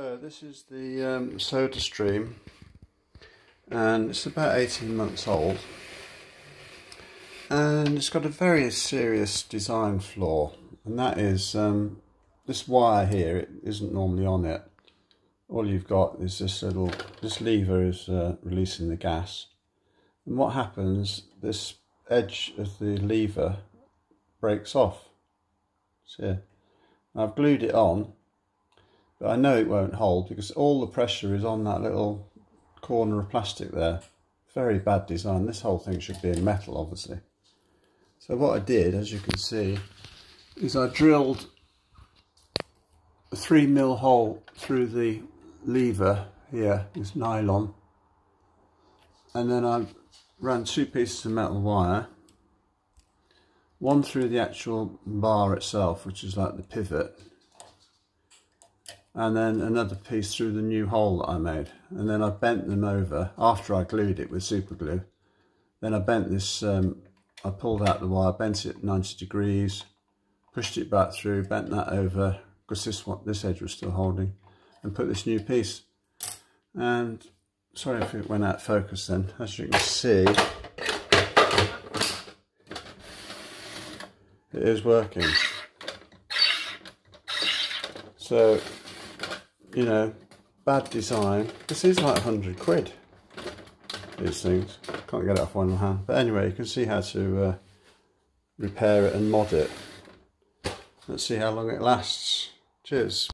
So this is the um, Soda Stream and it's about 18 months old and it's got a very serious design flaw and that is um, this wire here it isn't normally on it. All you've got is this little this lever is uh, releasing the gas. And what happens this edge of the lever breaks off. See? I've glued it on but I know it won't hold because all the pressure is on that little corner of plastic there. Very bad design. This whole thing should be in metal, obviously. So what I did, as you can see, is I drilled a three mil hole through the lever here, this nylon. And then I ran two pieces of metal wire. One through the actual bar itself, which is like the pivot and then another piece through the new hole that I made. And then I bent them over after I glued it with super glue. Then I bent this um, I pulled out the wire bent it 90 degrees pushed it back through bent that over because this one this edge was still holding and put this new piece. And sorry if it went out of focus then. As you can see it is working. So you know, bad design. This is like 100 quid, these things. Can't get it off one hand. But anyway, you can see how to uh, repair it and mod it. Let's see how long it lasts. Cheers.